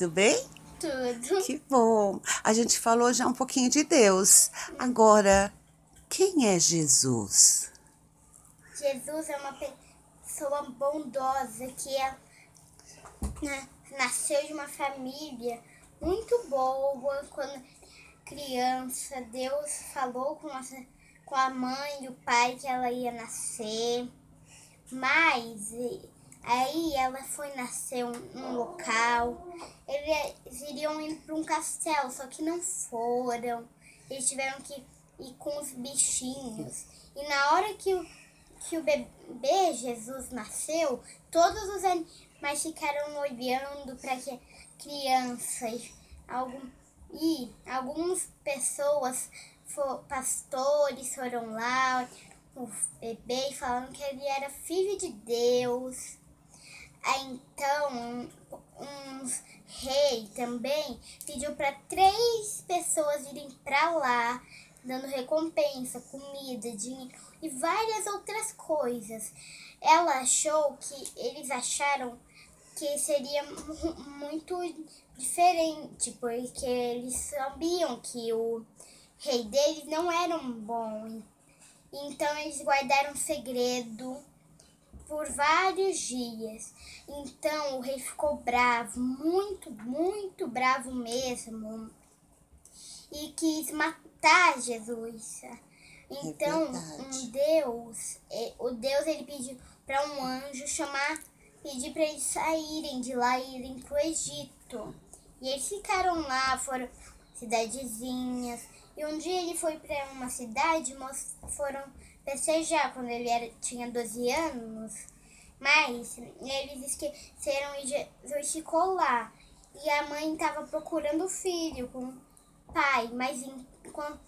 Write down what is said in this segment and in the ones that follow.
tudo bem? Tudo. Que bom. A gente falou já um pouquinho de Deus. Agora, quem é Jesus? Jesus é uma pessoa bondosa que é, né, nasceu de uma família muito boa. Quando criança, Deus falou com, nossa, com a mãe e o pai que ela ia nascer. Mas Aí ela foi nascer um, um local. Eles iriam ir para um castelo, só que não foram. Eles tiveram que ir com os bichinhos. E na hora que o, que o bebê Jesus nasceu, todos os animais ficaram olhando para que crianças. Algum, e algumas pessoas, for, pastores, foram lá, o bebê, falando que ele era filho de Deus. Aí, então, um rei também pediu para três pessoas irem para lá, dando recompensa, comida, dinheiro e várias outras coisas. Ela achou que eles acharam que seria muito diferente, porque eles sabiam que o rei deles não era um bom. Então eles guardaram segredo por vários dias. Então o rei ficou bravo, muito, muito bravo mesmo, e quis matar Jesus. Então, é um Deus, é, o Deus ele pediu para um anjo chamar, pedir para eles saírem de lá e irem para o Egito. E eles ficaram lá, foram cidadezinhas. E um dia ele foi para uma cidade, foram festejar quando ele era, tinha 12 anos, mas eles esqueceram e Jesus ficou lá. E a mãe estava procurando o filho com o pai, mas quando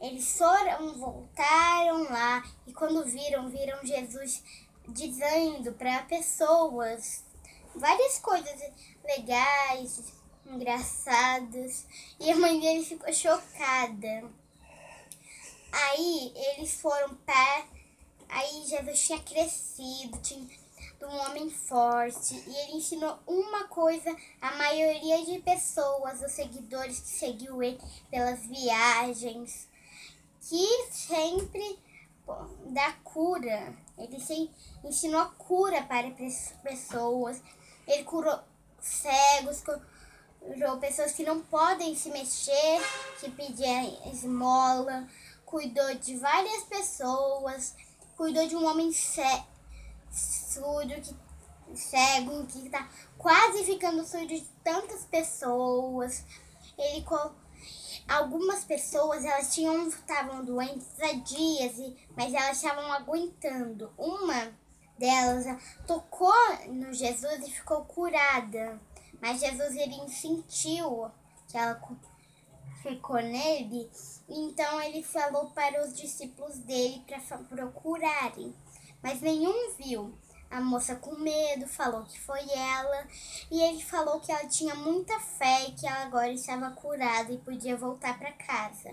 eles foram, voltaram lá e quando viram, viram Jesus dizendo para pessoas várias coisas legais, engraçadas, e a mãe dele ficou chocada. Aí eles foram para. Aí Jesus tinha crescido, tinha um homem forte, e ele ensinou uma coisa à maioria de pessoas, os seguidores que seguiu ele pelas viagens, que sempre dá cura. Ele ensinou a cura para pessoas. Ele curou cegos, curou pessoas que não podem se mexer, que pediam esmola cuidou de várias pessoas, cuidou de um homem surdo, que, cego, que está quase ficando surdo de tantas pessoas. Ele algumas pessoas elas tinham estavam doentes há dias, mas elas estavam aguentando. Uma delas tocou no Jesus e ficou curada. Mas Jesus ele sentiu que ela ficou nele, então ele falou para os discípulos dele para procurarem, mas nenhum viu. A moça com medo falou que foi ela, e ele falou que ela tinha muita fé e que ela agora estava curada e podia voltar para casa.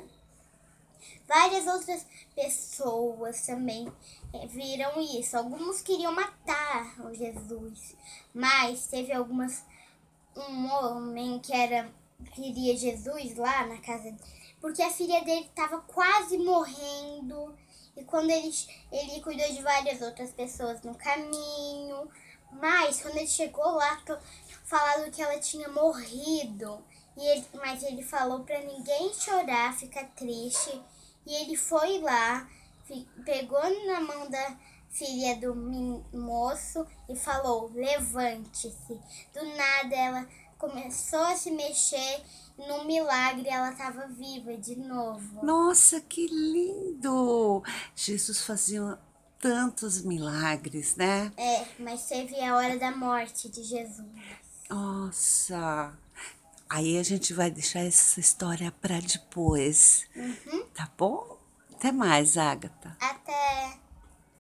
Várias outras pessoas também eh, viram isso. Alguns queriam matar o Jesus, mas teve algumas um homem que era queria Jesus lá na casa porque a filha dele estava quase morrendo e quando ele, ele cuidou de várias outras pessoas no caminho, mas quando ele chegou lá, falado que ela tinha morrido. E ele, mas ele falou para ninguém chorar, ficar triste. E ele foi lá, pegou na mão da filha do moço e falou: levante-se. Do nada ela começou a se mexer. No milagre ela estava viva de novo. Nossa, que lindo! Jesus fazia tantos milagres, né? É, mas teve a hora da morte de Jesus. Nossa! Aí a gente vai deixar essa história para depois. Uhum. Tá bom? Até mais, Agatha. Até.